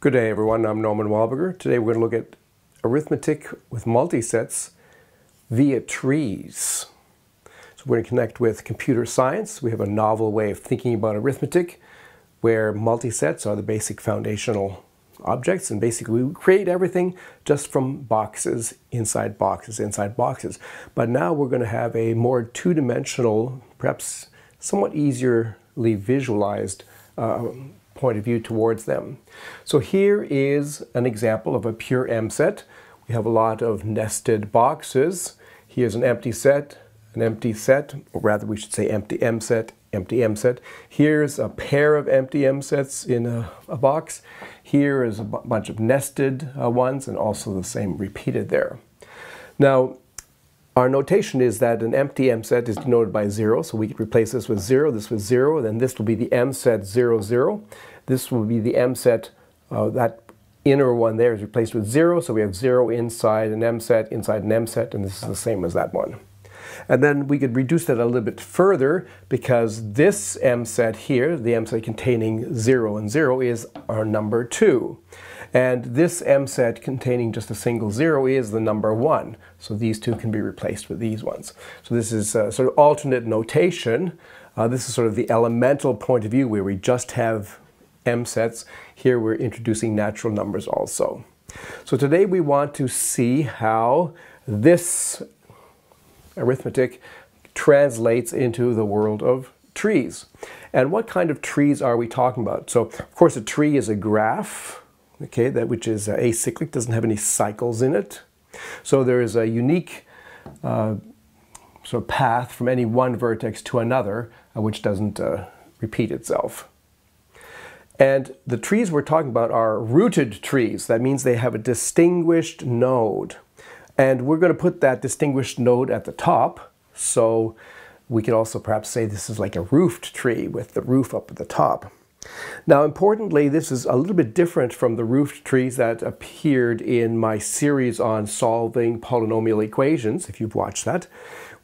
Good day everyone, I'm Norman Wildberger. Today we're going to look at arithmetic with multisets via trees. So we're going to connect with computer science. We have a novel way of thinking about arithmetic where multisets are the basic foundational objects and basically we create everything just from boxes inside boxes inside boxes. But now we're going to have a more two-dimensional, perhaps somewhat easily visualized uh, point of view towards them. So here is an example of a pure M set. We have a lot of nested boxes. Here's an empty set, an empty set, or rather we should say empty M set, empty M set. Here's a pair of empty M sets in a, a box. Here is a bunch of nested uh, ones and also the same repeated there. Now, our notation is that an empty M set is denoted by zero, so we could replace this with zero, this with zero, then this will be the M set zero, zero. This will be the M set, uh, that inner one there is replaced with zero, so we have zero inside an M set, inside an M set, and this is the same as that one. And then we could reduce that a little bit further because this M set here, the M set containing 0 and 0, is our number 2. And this M set containing just a single 0 is the number 1. So these two can be replaced with these ones. So this is a sort of alternate notation. Uh, this is sort of the elemental point of view where we just have M sets. Here we're introducing natural numbers also. So today we want to see how this arithmetic translates into the world of trees. And what kind of trees are we talking about? So, of course, a tree is a graph, okay, that which is uh, acyclic, doesn't have any cycles in it. So there is a unique uh, sort of path from any one vertex to another, uh, which doesn't uh, repeat itself. And the trees we're talking about are rooted trees. That means they have a distinguished node. And we're going to put that distinguished node at the top. So we could also perhaps say this is like a roofed tree with the roof up at the top. Now, importantly, this is a little bit different from the roofed trees that appeared in my series on solving polynomial equations. If you've watched that,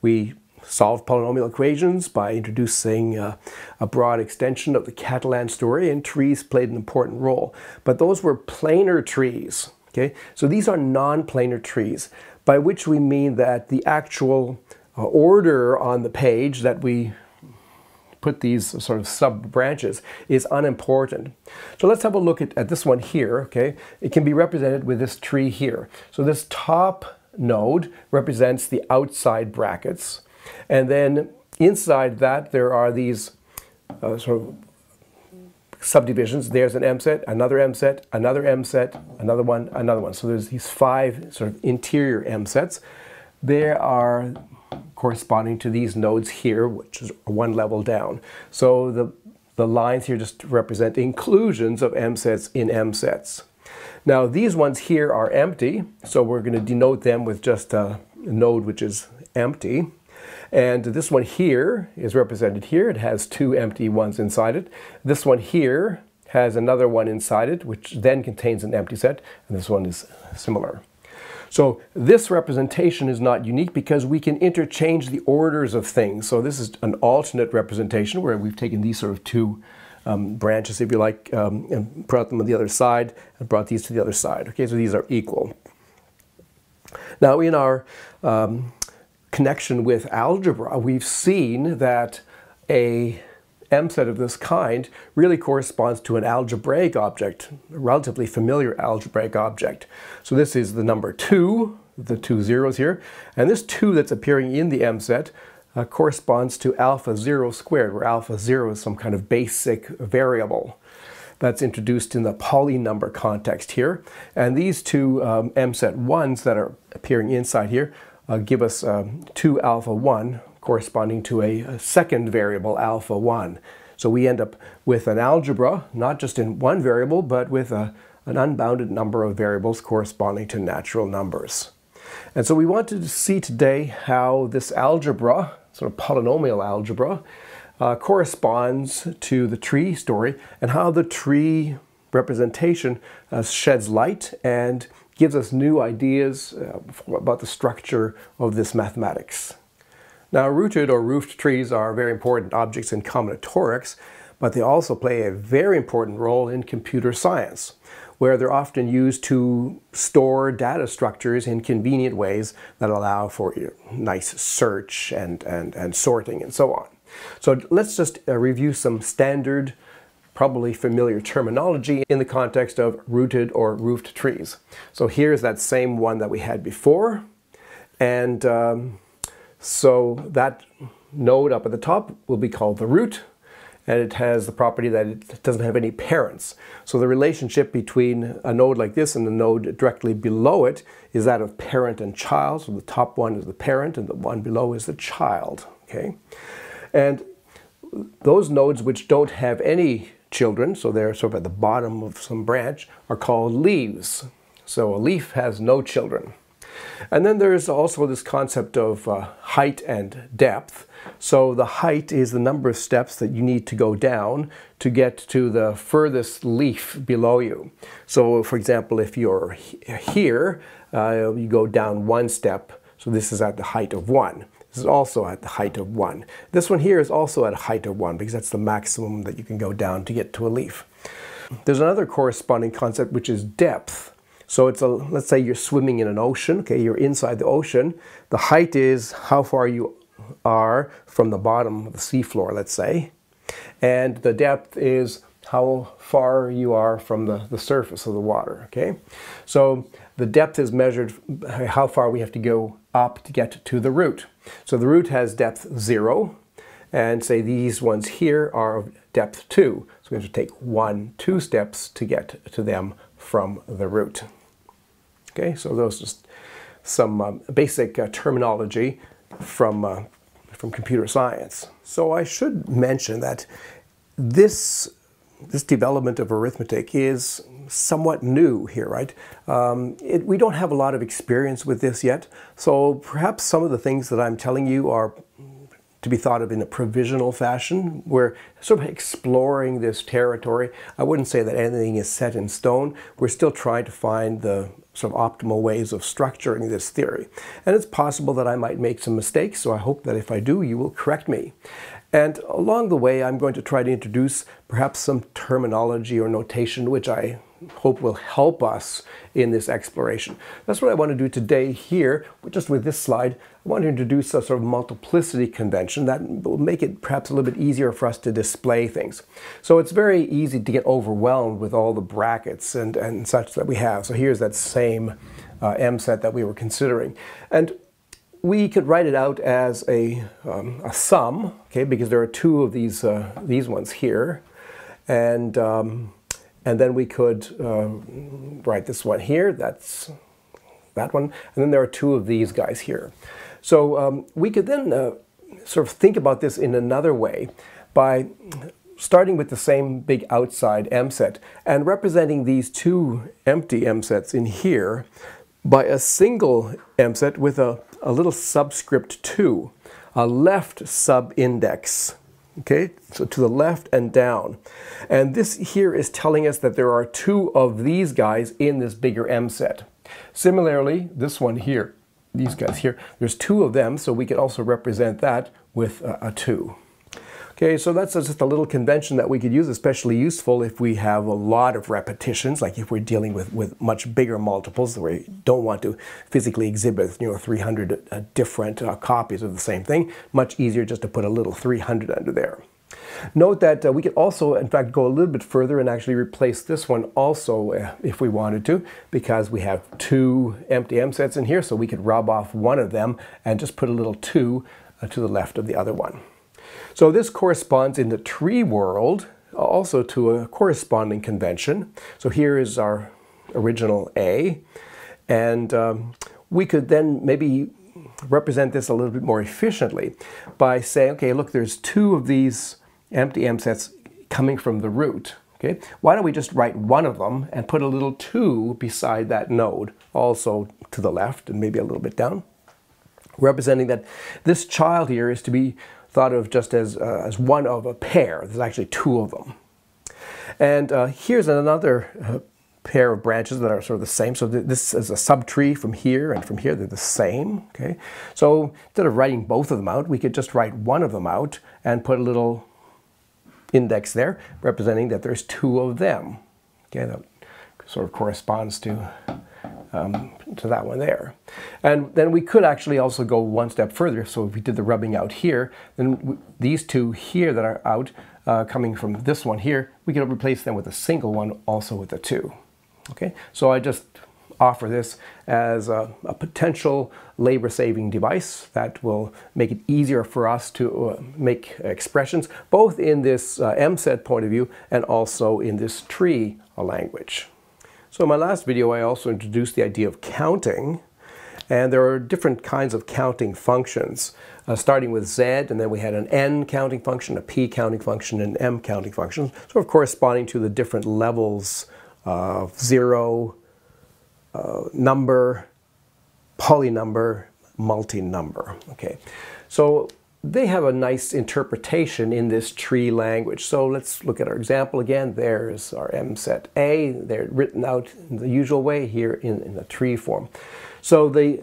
we solved polynomial equations by introducing uh, a broad extension of the Catalan story, and trees played an important role. But those were planar trees. Okay, so these are non-planar trees, by which we mean that the actual uh, order on the page that we put these sort of sub branches is unimportant. So let's have a look at, at this one here, okay? It can be represented with this tree here. So this top node represents the outside brackets. And then inside that there are these uh, sort of subdivisions. There's an M set, another M set, another M set, another one, another one. So there's these five sort of interior M sets. There are corresponding to these nodes here, which is one level down. So the, the lines here just represent inclusions of M sets in M sets. Now these ones here are empty, so we're going to denote them with just a node which is empty. And this one here is represented here. It has two empty ones inside it. This one here has another one inside it, which then contains an empty set, and this one is similar. So this representation is not unique because we can interchange the orders of things. So this is an alternate representation where we've taken these sort of two um, branches, if you like, um, and brought them on the other side and brought these to the other side. Okay, so these are equal. Now in our um, connection with algebra, we've seen that a M set of this kind really corresponds to an algebraic object, a relatively familiar algebraic object. So this is the number 2, the two zeros here, and this 2 that's appearing in the M set uh, corresponds to alpha 0 squared, where alpha 0 is some kind of basic variable that's introduced in the Pauli polynumber context here. And these two um, M set 1s that are appearing inside here uh, give us um, 2 alpha 1 corresponding to a, a, second variable alpha 1. So we end up with an algebra, not just in one variable, but with a, an unbounded number of variables corresponding to natural numbers. And so we wanted to see today how this algebra, sort of polynomial algebra, uh, corresponds to the tree story and how the tree representation uh, sheds light and gives us new ideas uh, about the structure of this mathematics. Now, rooted or roofed trees are very important objects in combinatorics, but they also play a very important role in computer science. where they're often used to store data structures in convenient ways that allow for you know, nice search and, and, and sorting and so on. So let's just uh, review some standard, probably familiar terminology in the context of rooted or roofed trees. So here's that same one that we had before. And um, so that node up at the top will be called the root and it has the property that it doesn't have any parents. So the relationship between a node like this and the node directly below it is that of parent and child. So the top one is the parent and the one below is the child. Okay, And those nodes which don't have any children, so they're sort of at the bottom of some branch, are called leaves. So a leaf has no children. And then there's also this concept of uh, height and depth. So the height is the number of steps that you need to go down to get to the furthest leaf below you. So for example, if you're here, uh, you go down one step. So this is at the height of one. This is also at the height of one. This one here is also at a height of one because that's the maximum that you can go down to get to a leaf. There's another corresponding concept which is depth. So it's a, let's say you're swimming in an ocean, okay, you're inside the ocean. The height is how far you are from the bottom of the seafloor, let's say. And the depth is how far you are from the, the surface of the water, okay? So the depth is measured uh, how far we have to go up to get to the root. So the root has depth zero, and say these ones here are of depth two. So we have to take one, two steps to get to them from the root. Okay, so those just some um, basic uh, terminology from, uh, from computer science. So I should mention that this, this development of arithmetic is somewhat new here, right? Um, it, we don't have a lot of experience with this yet, so perhaps some of the things that I'm telling you are to be thought of in a provisional fashion. We're sort of exploring this territory. I wouldn't say that anything is set in stone. We're still trying to find the sort of optimal ways of structuring this theory. And it's possible that I might make some mistakes, so I hope that if I do, you will correct me. And along the way, I'm going to try to introduce perhaps some terminology or notation which I hope will help us in this exploration. That's what I want to do today here, just with this slide. I want to introduce a sort of multiplicity convention that will make it perhaps a little bit easier for us to display things. So it's very easy to get overwhelmed with all the brackets and, and such that we have. So here's that same uh, M set that we were considering. And we could write it out as a, um, a sum, okay, because there are two of these, uh, these ones here. And um, and then we could uh, write this one here, that's that one, and then there are two of these guys here. So um, we could then uh, sort of think about this in another way by starting with the same big outside M set and representing these two empty M sets in here by a single M set with a, a little subscript 2, a left sub-index okay? So to the left and down. And this here is telling us that there are two of these guys in this bigger M set. Similarly, this one here, these guys here, there's two of them, so we can also represent that with a, a 2. Okay, so that's just a little convention that we could use, especially useful if we have a lot of repetitions, like if we're dealing with, with much bigger multiples where we don't want to physically exhibit, you know, 300 uh, different uh, copies of the same thing. Much easier just to put a little 300 under there. Note that uh, we could also, in fact, go a little bit further and actually replace this one also uh, if we wanted to, because we have two empty M sets in here, so we could rub off one of them and just put a little 2 uh, to the left of the other one. So this corresponds in the tree world also to a corresponding convention. So here is our original A. And um, we could then maybe represent this a little bit more efficiently by saying, okay, look, there's two of these empty M sets coming from the root. Okay, why don't we just write one of them and put a little 2 beside that node, also to the left and maybe a little bit down, representing that this child here is to be thought of just as, uh, as one of a pair. There's actually two of them. And uh, here's another uh, pair of branches that are sort of the same. So th this is a subtree from here and from here, they're the same. Okay, So instead of writing both of them out, we could just write one of them out and put a little index there representing that there's two of them. Okay, that sort of corresponds to um, to that one there. And then we could actually also go one step further. So if we did the rubbing out here, then these two here that are out uh, coming from this one here, we could replace them with a single one also with a 2. Okay, so I just offer this as a, a potential labor-saving device that will make it easier for us to uh, make expressions, both in this uh, MSET point of view and also in this tree language. So in my last video, I also introduced the idea of counting, and there are different kinds of counting functions, uh, starting with Z, and then we had an N counting function, a P counting function, and M counting function, sort of corresponding to the different levels of zero, uh, number, polynumber, multi-number. Okay, so they have a nice interpretation in this tree language. So let's look at our example again. There's our M set A. They're written out in the usual way here in, in the tree form. So the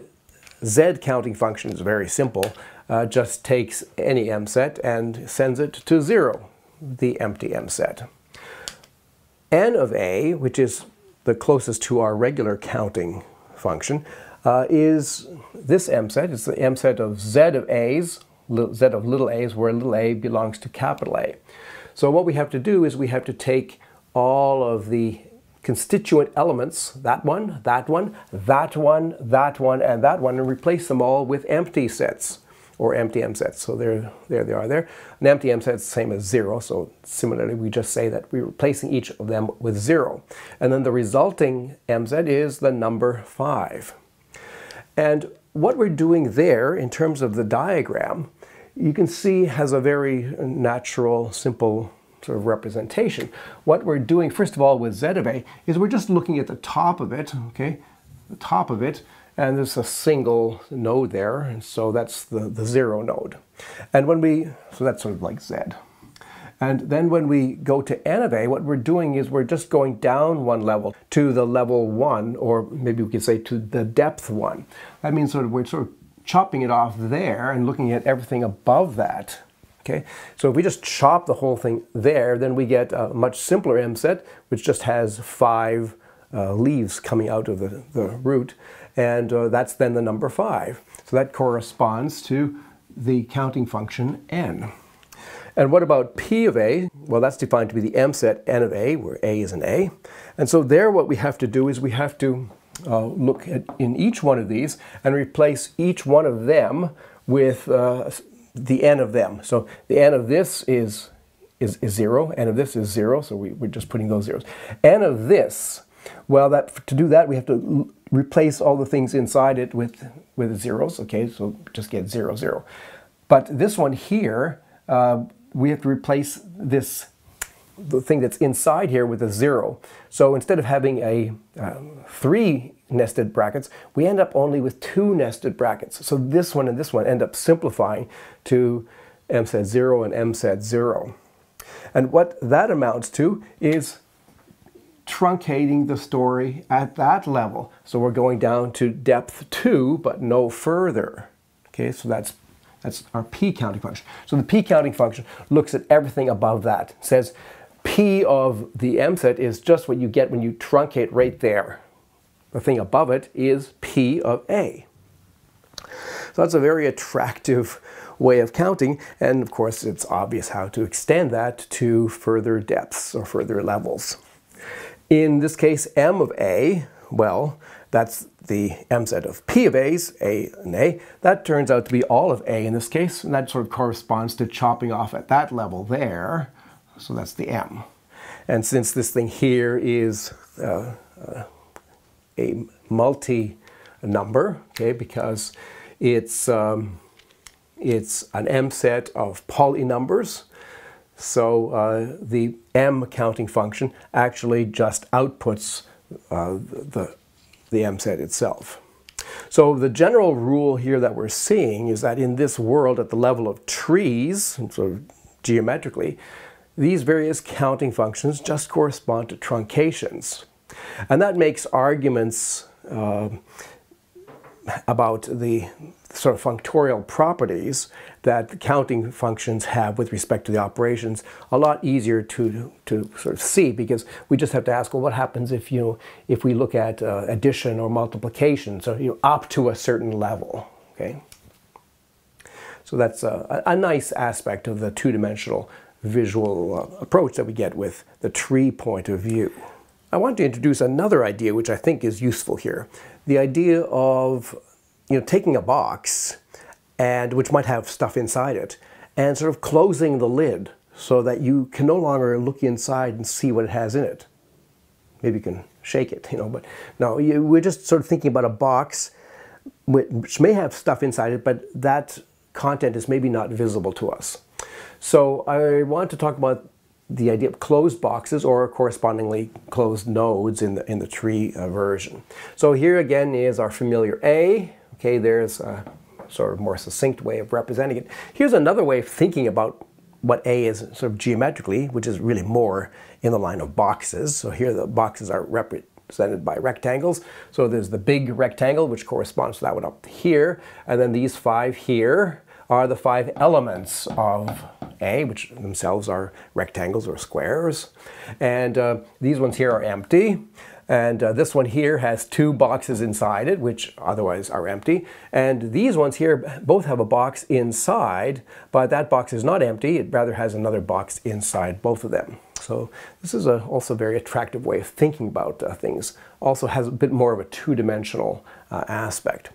Z counting function is very simple. Uh, just takes any M set and sends it to zero, the empty M set. N of A, which is the closest to our regular counting function, uh, is this M set. It's the M set of Z of A's z of little a's where little a belongs to capital A. So what we have to do is we have to take all of the constituent elements, that one, that one, that one, that one, and that one, and replace them all with empty sets or empty m sets. So there, there they are there. An empty m set is the same as zero. So similarly, we just say that we're replacing each of them with zero. And then the resulting m set is the number five. And what we're doing there in terms of the diagram, you can see has a very uh, natural, simple sort of representation. What we're doing, first of all, with Z of A, is we're just looking at the top of it, okay, the top of it, and there's a single node there, and so that's the, the zero node. And when we, so that's sort of like Z. And then when we go to n of a, what we're doing is we're just going down one level to the level one, or maybe we could say to the depth one. That means sort of we're sort of chopping it off there and looking at everything above that. Okay, so if we just chop the whole thing there, then we get a much simpler M set, which just has five uh, leaves coming out of the, the root, and uh, that's then the number five. So that corresponds to the counting function n. And what about P of A? Well, that's defined to be the M set N of A, where A is an A. And so there what we have to do is we have to uh, look at in each one of these and replace each one of them with uh, the N of them. So the N of this is, is, is zero, N of this is zero, so we, we're just putting those zeros. N of this, well, that to do that we have to replace all the things inside it with, with zeros, okay, so just get zero, zero. But this one here, uh, we have to replace this the thing that's inside here with a zero. So instead of having a uh, three nested brackets, we end up only with two nested brackets. So this one and this one end up simplifying to m set 0 and m set 0. And what that amounts to is truncating the story at that level. So we're going down to depth 2, but no further. Okay, so that's that's our p counting function. So the p counting function looks at everything above that. Says p of the m set is just what you get when you truncate right there. The thing above it is p of a. So that's a very attractive way of counting, and of course it's obvious how to extend that to further depths or further levels. In this case, m of a, well, that's the m set of p of a's, a and a. That turns out to be all of a in this case, and that sort of corresponds to chopping off at that level there. So that's the m. And since this thing here is uh, uh, a multi number, okay, because it's, um, it's an m set of poly numbers, so uh, the m counting function actually just outputs uh, the the M set itself. So the general rule here that we're seeing is that in this world at the level of trees, sort of geometrically, these various counting functions just correspond to truncations. And that makes arguments uh, about the sort of functorial properties that counting functions have with respect to the operations a lot easier to, to sort of see because we just have to ask, well, what happens if, you know, if we look at uh, addition or multiplication, so you know, up to a certain level, okay? So that's a, a nice aspect of the two-dimensional visual uh, approach that we get with the tree point of view. I want to introduce another idea which I think is useful here. The idea of you know, taking a box and which might have stuff inside it and sort of closing the lid so that you can no longer look inside and see what it has in it. Maybe you can shake it, you know, but no, you, we're just sort of thinking about a box which may have stuff inside it, but that content is maybe not visible to us. So I want to talk about the idea of closed boxes or correspondingly closed nodes in the, in the tree uh, version. So here again is our familiar A. Okay, there's a sort of more succinct way of representing it. Here's another way of thinking about what A is sort of geometrically, which is really more in the line of boxes. So here the boxes are represented by rectangles. So there's the big rectangle, which corresponds to that one up here. And then these five here are the five elements of A, which themselves are rectangles or squares. And uh, these ones here are empty. And uh, this one here has two boxes inside it, which otherwise are empty. And these ones here both have a box inside, but that box is not empty. It rather has another box inside both of them. So this is a also a very attractive way of thinking about uh, things. Also has a bit more of a two-dimensional uh, aspect.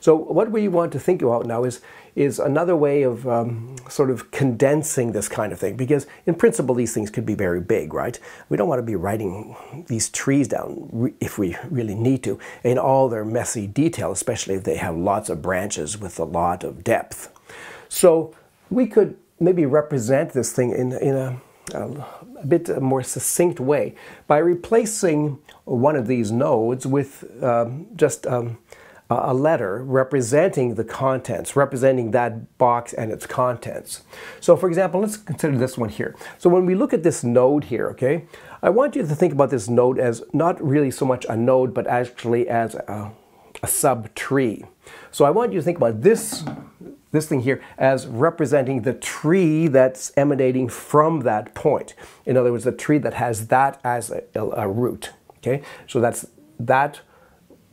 So what we want to think about now is is another way of um, sort of condensing this kind of thing because in principle these things could be very big right we don't want to be writing these trees down if we really need to in all their messy detail especially if they have lots of branches with a lot of depth so we could maybe represent this thing in, in a, a, a bit more succinct way by replacing one of these nodes with um, just um, a letter representing the contents, representing that box and its contents. So for example, let's consider this one here. So when we look at this node here, okay, I want you to think about this node as not really so much a node, but actually as a, a subtree. So I want you to think about this, this thing here as representing the tree that's emanating from that point. In other words, the tree that has that as a, a root, okay? So that's that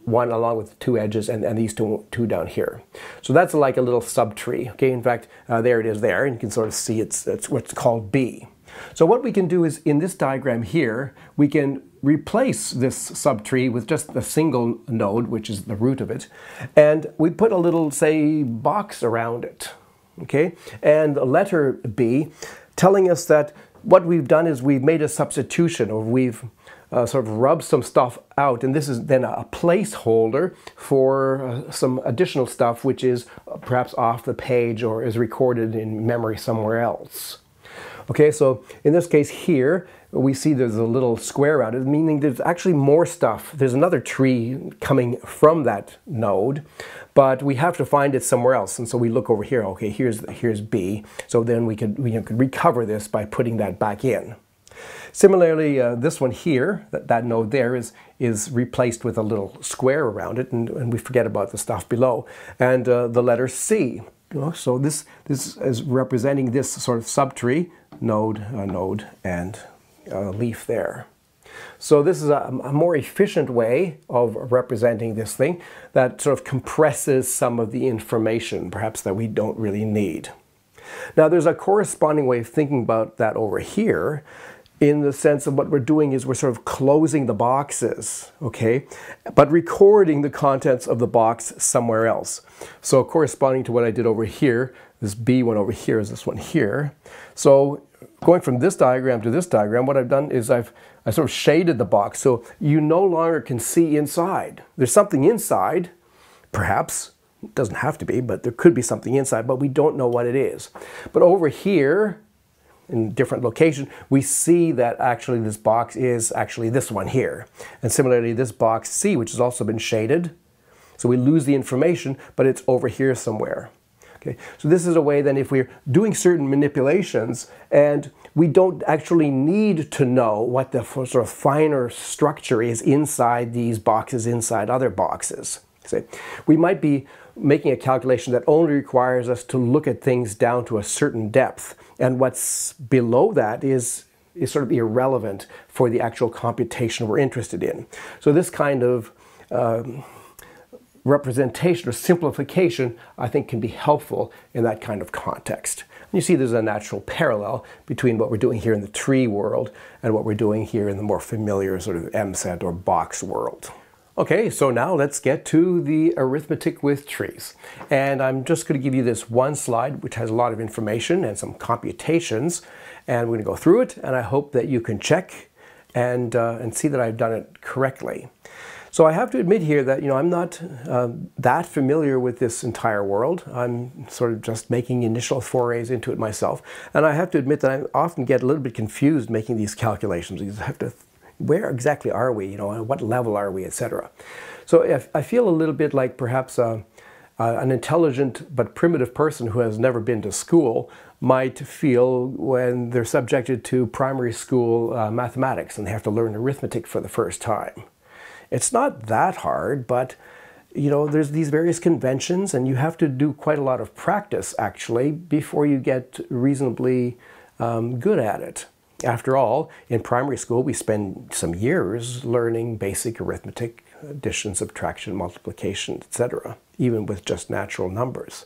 one along with two edges and, and these two, two down here. So that's like a little subtree. Okay, in fact, uh, there it is there, and you can sort of see it's, it's what's called B. So what we can do is in this diagram here, we can replace this subtree with just a single node, which is the root of it, and we put a little, say, box around it. Okay, and the letter B telling us that what we've done is we've made a substitution or we've uh, sort of rub some stuff out and this is then a placeholder for uh, some additional stuff which is perhaps off the page or is recorded in memory somewhere else. Okay, so in this case here, we see there's a little square around it, meaning there's actually more stuff. There's another tree coming from that node, but we have to find it somewhere else. And so we look over here, okay, here's, here's B. So then we could, we could recover this by putting that back in. Similarly, uh, this one here, that, that node there is, is replaced with a little square around it, and, and we forget about the stuff below, and uh, the letter C. You know, so this, this is representing this sort of subtree, node, uh, node, and leaf there. So this is a, a, more efficient way of representing this thing that sort of compresses some of the information, perhaps that we don't really need. Now there's a corresponding way of thinking about that over here, in the sense of what we're doing is we're sort of closing the boxes, okay, but recording the contents of the box somewhere else. So corresponding to what I did over here, this B one over here is this one here. So going from this diagram to this diagram, what I've done is I've I sort of shaded the box so you no longer can see inside. There's something inside, perhaps, doesn't have to be, but there could be something inside, but we don't know what it is. But over here, in different location, we see that actually this box is actually this one here. And similarly, this box C, which has also been shaded, so we lose the information, but it's over here somewhere. Okay, so this is a way then if we're doing certain manipulations and we don't actually need to know what the sort of finer structure is inside these boxes, inside other boxes. say. We might be making a calculation that only requires us to look at things down to a certain depth, and what's below that is is sort of irrelevant for the actual computation we're interested in. So this kind of um, representation or simplification, I think, can be helpful in that kind of context. And you see there's a natural parallel between what we're doing here in the tree world and what we're doing here in the more familiar sort of MSET or box world. Okay, so now let's get to the arithmetic with trees. And I'm just going to give you this one slide which has a lot of information and some computations. And we're going to go through it and I hope that you can check and, uh, and see that I've done it correctly. So I have to admit here that you know I'm not uh, that familiar with this entire world. I'm sort of just making initial forays into it myself, and I have to admit that I often get a little bit confused making these calculations. You have to, where exactly are we? You know, at what level are we, etc. So if, I feel a little bit like perhaps uh, uh, an intelligent but primitive person who has never been to school might feel when they're subjected to primary school uh, mathematics and they have to learn arithmetic for the first time. It's not that hard, but you know, there's these various conventions and you have to do quite a lot of practice actually before you get reasonably um, good at it. After all, in primary school, we spend some years learning basic arithmetic, addition, subtraction, multiplication, etc., even with just natural numbers.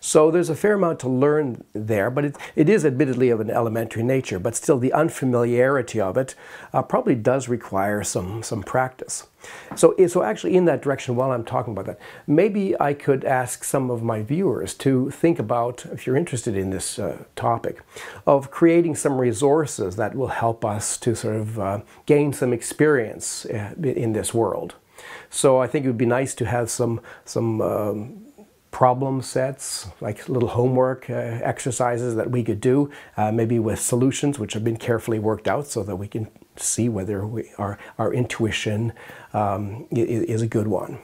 So there's a fair amount to learn there, but it, it is admittedly of an elementary nature, but still the unfamiliarity of it uh, probably does require some, some practice. So, so actually in that direction, while I'm talking about that, maybe I could ask some of my viewers to think about, if you're interested in this uh, topic, of creating some resources that will help us to sort of uh, gain some experience uh, in this world. So I think it would be nice to have some, some um, problem sets, like little homework uh, exercises that we could do, uh, maybe with solutions which have been carefully worked out so that we can see whether we, our, our intuition um, is, is, a good one.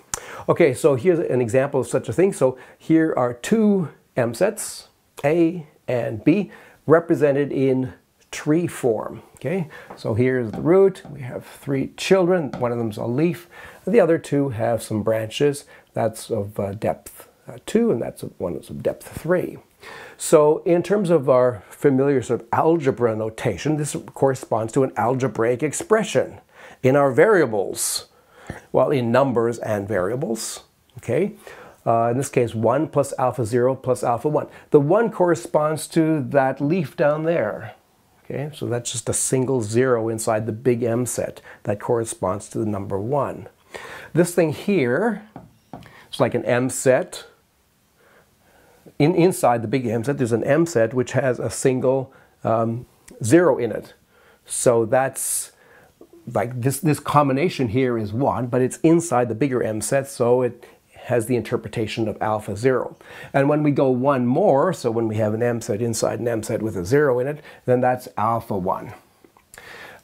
Okay, so here's an example of such a thing. So here are two M sets, A and B, represented in tree form. Okay, so here's the root. We have three children. One of them's a leaf. The other two have some branches. That's of uh, depth uh, 2, and that's one that's of depth 3. So in terms of our familiar sort of algebra notation, this corresponds to an algebraic expression in our variables. Well, in numbers and variables, okay? Uh, in this case, 1 plus alpha 0 plus alpha 1. The 1 corresponds to that leaf down there. Okay, so that's just a single zero inside the big M set that corresponds to the number 1. This thing here is like an M set in, inside the big M set, there's an M set which has a single um, zero in it. So that's like this, this combination here is one, but it's inside the bigger M set, so it has the interpretation of alpha zero. And when we go one more, so when we have an M set inside an M set with a zero in it, then that's alpha one.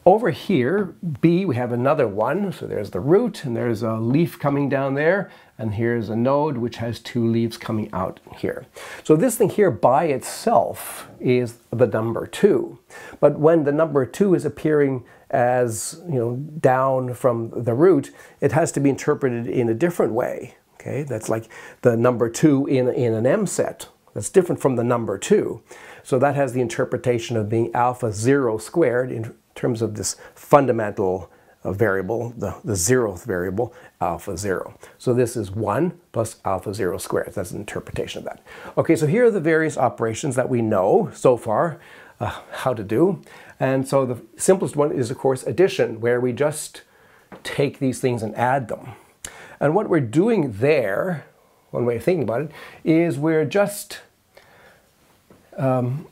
Over here, B, we have another one. So there's the root, and there's a leaf coming down there. And here's a node which has two leaves coming out here. So this thing here by itself is the number 2. But when the number 2 is appearing as you know down from the root, it has to be interpreted in a different way. Okay, That's like the number 2 in, in an M set. That's different from the number 2. So that has the interpretation of being alpha 0 squared in terms of this fundamental uh, variable, the, the zeroth variable, alpha 0. So this is 1 plus alpha 0 squared. That's an interpretation of that. Okay, so here are the various operations that we know so far uh, how to do. And so the simplest one is, of course, addition, where we just take these things and add them. And what we're doing there, one way of thinking about it, is we're just um,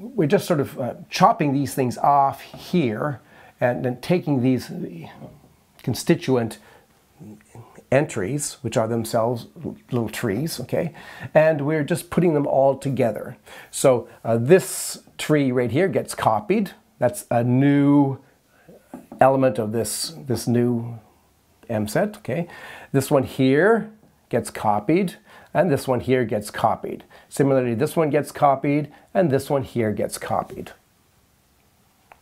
we're just sort of uh, chopping these things off here and then taking these constituent entries, which are themselves little trees, okay? And we're just putting them all together. So uh, this tree right here gets copied. That's a new element of this, this new M set, okay? This one here gets copied and this one here gets copied. Similarly, this one gets copied, and this one here gets copied.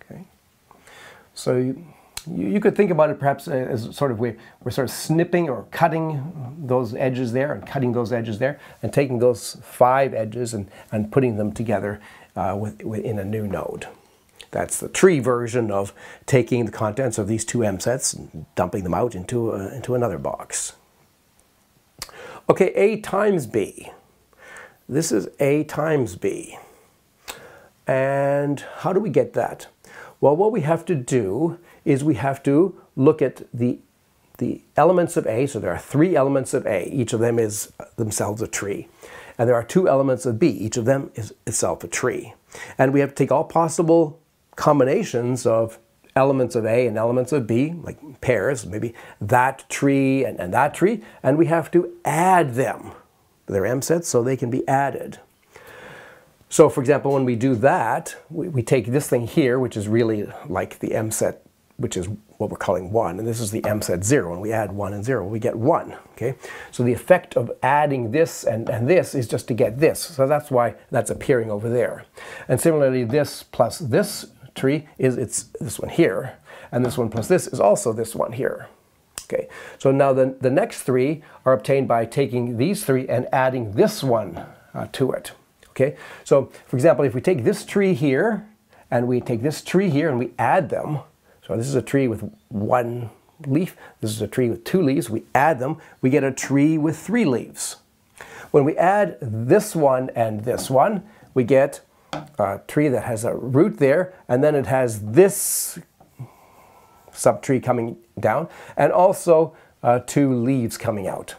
Okay. So you, you, could think about it perhaps as sort of we, we're sort of snipping or cutting those edges there and cutting those edges there and taking those five edges and, and putting them together uh, with, in a new node. That's the tree version of taking the contents of these two M sets and dumping them out into, a, into another box. Okay, A times B. This is A times B. And how do we get that? Well, what we have to do is we have to look at the, the elements of A. So there are three elements of A. Each of them is themselves a tree. And there are two elements of B. Each of them is itself a tree. And we have to take all possible combinations of elements of A and elements of B, like pairs, maybe that tree and, and that tree, and we have to add them. They're M sets, so they can be added. So for example, when we do that, we, we take this thing here, which is really like the M set, which is what we're calling 1, and this is the M set 0, and we add 1 and 0, we get 1, okay? So the effect of adding this and, and this is just to get this, so that's why that's appearing over there. And similarly, this plus this tree is it's this one here, and this one plus this is also this one here. Okay, so now the, the next three are obtained by taking these three and adding this one uh, to it. Okay, so for example, if we take this tree here and we take this tree here and we add them, so this is a tree with one leaf, this is a tree with two leaves, we add them, we get a tree with three leaves. When we add this one and this one, we get a tree that has a root there, and then it has this subtree coming down, and also uh, two leaves coming out.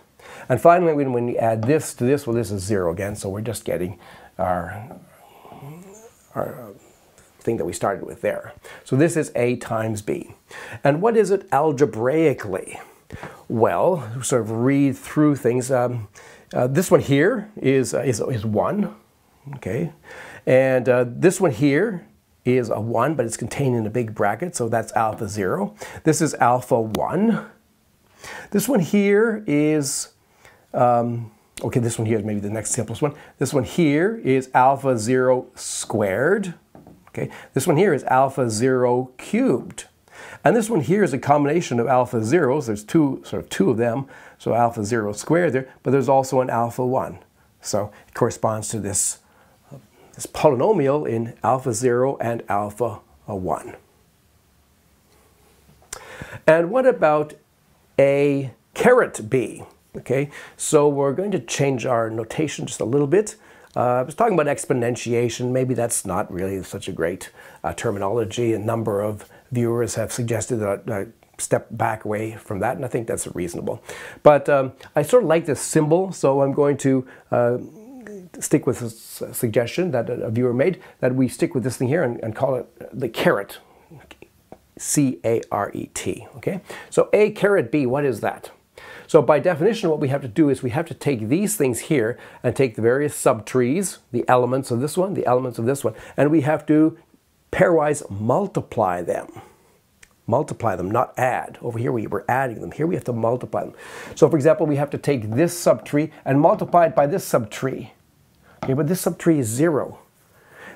And finally, when, when we add this to this, well, this is zero again, so we're just getting our, our thing that we started with there. So this is A times B. And what is it algebraically? Well, sort of read through things. Um, uh, this one here is, uh, is, is 1, okay? And uh, this one here is a 1, but it's contained in a big bracket, so that's alpha 0. This is alpha 1. This one here is, um, okay, this one here is maybe the next simplest one. This one here is alpha 0 squared. Okay, this one here is alpha 0 cubed. And this one here is a combination of alpha zeros. There's two, sort of two of them, so alpha 0 squared there, but there's also an alpha 1. So it corresponds to this this polynomial in alpha 0 and alpha 1. And what about a caret b? Okay, so we're going to change our notation just a little bit. Uh, I was talking about exponentiation. Maybe that's not really such a great uh, terminology. A number of viewers have suggested that I step back away from that, and I think that's reasonable. But um, I sort of like this symbol, so I'm going to uh, stick with a suggestion that a viewer made that we stick with this thing here and, and call it the caret, C-A-R-E-T, okay? So A caret B, what is that? So by definition, what we have to do is we have to take these things here and take the various subtrees, the elements of this one, the elements of this one, and we have to pairwise multiply them. Multiply them, not add. Over here we were adding them. Here we have to multiply them. So for example, we have to take this subtree and multiply it by this subtree. Okay, but this subtree is zero.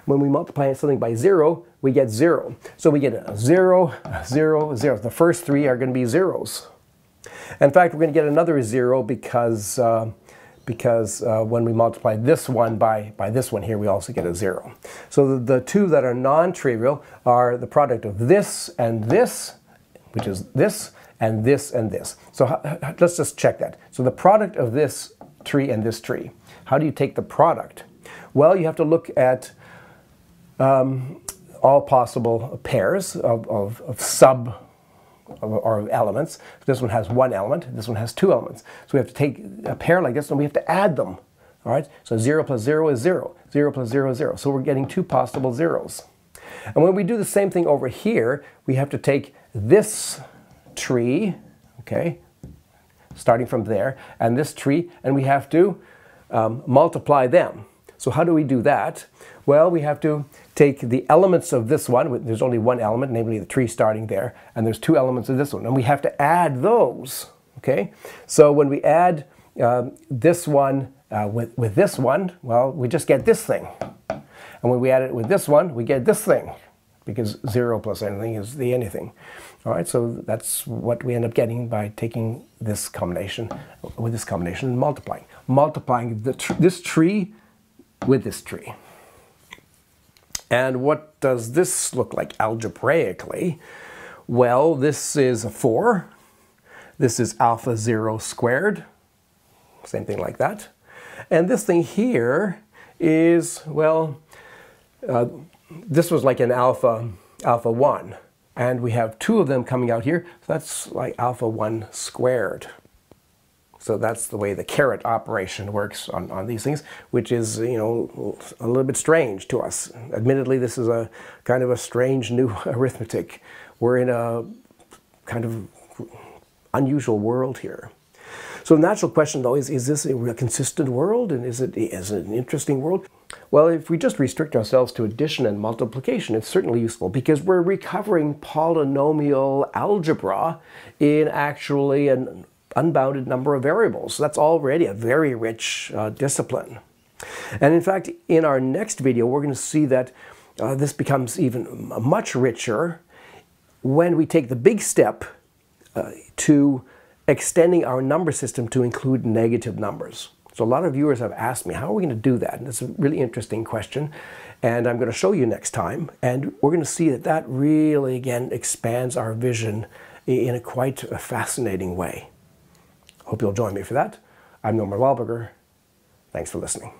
When we multiply something by zero, we get zero. So we get a zero, a zero, zero. The first three are going to be zeros. In fact, we're going to get another zero because, uh, because uh, when we multiply this one by, by this one here, we also get a zero. So the, the two that are non-trivial are the product of this and this, which is this, and this and this. So let's just check that. So the product of this tree and this tree. How do you take the product? Well, you have to look at um, all possible pairs of, of, of sub or elements. This one has one element, this one has two elements. So we have to take a pair like this and we have to add them. All right, so 0 plus 0 is 0. 0 plus 0 is 0. So we're getting two possible zeros. And when we do the same thing over here, we have to take this tree, okay, starting from there, and this tree, and we have to um, multiply them. So how do we do that? Well, we have to take the elements of this one, there's only one element, namely the tree starting there, and there's two elements of this one, and we have to add those, okay? So when we add um, this one uh, with, with this one, well, we just get this thing. And when we add it with this one, we get this thing. Because 0 plus anything is the anything. All right, so that's what we end up getting by taking this combination, with this combination and multiplying. Multiplying tr this tree with this tree. And what does this look like algebraically? Well, this is a 4. This is alpha 0 squared. Same thing like that. And this thing here is, well, uh, this was like an alpha, alpha 1. And we have two of them coming out here. So that's like alpha 1 squared. So that's the way the caret operation works on, on these things, which is, you know, a little bit strange to us. Admittedly, this is a kind of a strange new arithmetic. We're in a kind of unusual world here. So the natural question though is, is this a consistent world and is it, is it an interesting world? Well, if we just restrict ourselves to addition and multiplication, it's certainly useful because we're recovering polynomial algebra in actually an unbounded number of variables. So that's already a very rich uh, discipline. And in fact, in our next video, we're going to see that uh, this becomes even much richer when we take the big step uh, to extending our number system to include negative numbers. So a lot of viewers have asked me, how are we going to do that? And it's a really interesting question. And I'm going to show you next time. And we're going to see that that really, again, expands our vision in a quite a fascinating way. Hope you'll join me for that. I'm Norman Wildberger. Thanks for listening.